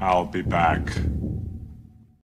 I'll be back.